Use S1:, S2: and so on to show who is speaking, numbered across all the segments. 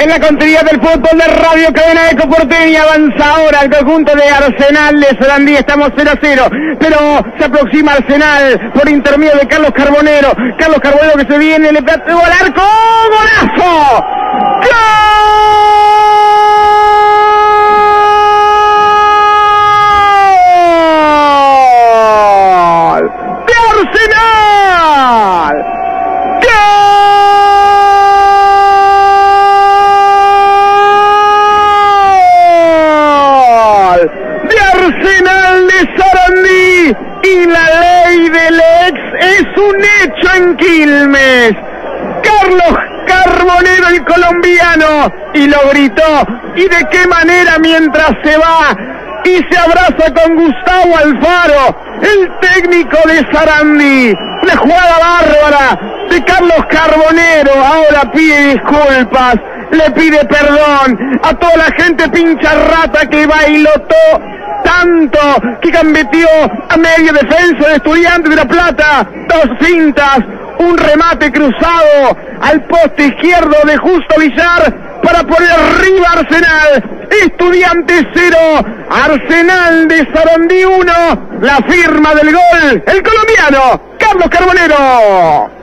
S1: en la continuidad del fútbol de Radio Cadena Eco Porteña. Avanza ahora el conjunto de Arsenal de Sarandí. Estamos 0 a 0, pero se aproxima Arsenal por intermedio de Carlos Carbonero. Carlos Carbonero que se viene, le pega al arco. ¡Golazo! ¡Gol! ¡De Arsenal! ¡Gol! De Arsenal de Sarandí y la ex es un hecho en Quilmes. Carlos Carbonero el colombiano y lo gritó y de qué manera mientras se va y se abraza con Gustavo Alfaro, el técnico de Sarandí. Una jugada bárbara de Carlos Carbonero. Ahora pide disculpas, le pide perdón a toda la gente pincha rata que bailotó tanto que gambeteó a medio defensa de Estudiantes de La Plata. Dos cintas, un remate cruzado al poste izquierdo de Justo Villar para poner arriba Arsenal. Estudiantes 0, Arsenal de Sarandí 1, la firma del gol, el colombiano Carlos Carbonero.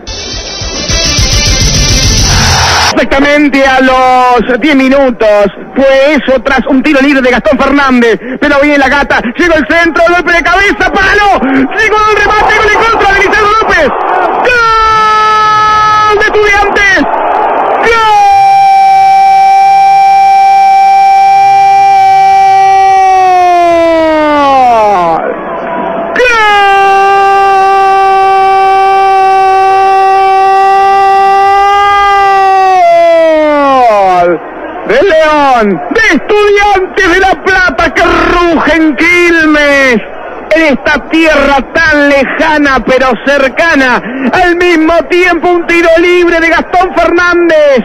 S1: Exactamente a los 10 minutos. Fue eso tras un tiro libre de Gastón Fernández. Pero viene la gata, llegó el centro, golpe de cabeza, palo, llegó el remate, gol en contra de Liceo López. ¡Gol de Estudiantes! ¡Gol! ¡Gol! De Estudiantes de La Plata que rugen Quilmes. En esta tierra tan lejana pero cercana, al mismo tiempo un tiro libre de Gastón Fernández.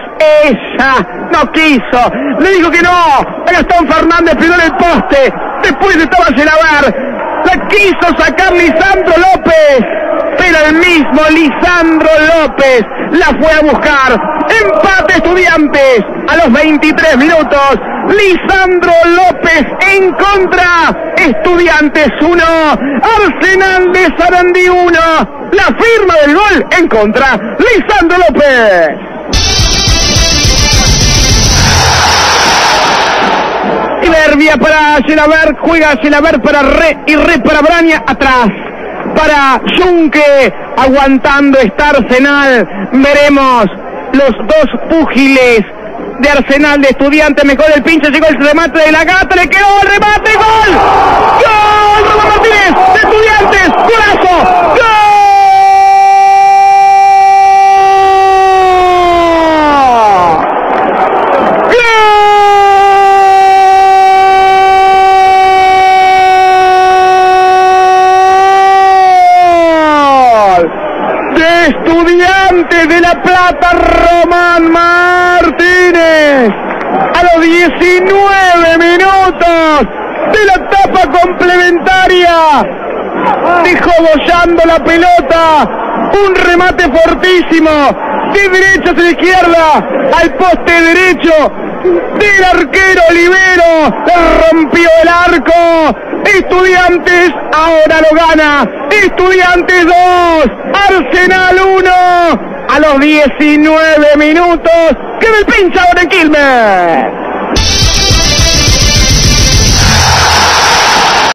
S1: Ella no quiso, le dijo que no. A Gastón Fernández primero el poste, después estaba Gelabar. La quiso sacar Lisandro López, pero el mismo Lisandro López la fue a buscar. Empate estudiantes a los 23 minutos. Lisandro López en contra. Estudiantes 1. Arsenal de Sarandí 1. La firma del gol en contra. Lisandro López. Iberbia para Gelaber, juega Gelaber para Re y Re para Braña atrás. Para Junque, aguantando está Arsenal. Veremos los dos púgiles de Arsenal de Estudiantes. Mejor el pinche, llegó el remate de la gata, le quedó el remate, gol. ¡Gol! Robo Martínez de Estudiantes, golazo. ¡Gol! ¡Gol! De De La Plata, Román Martínez. A los 19 minutos de la etapa complementaria. Dejó bollando la pelota. Un remate fortísimo. De derecha hacia la izquierda. Al poste derecho del arquero Olivero. Rompió el arco. Estudiantes ahora lo gana. Estudiantes 2. Arsenal 1 a los 19 minutos. ¡Que el pincha ahora en Quilmes!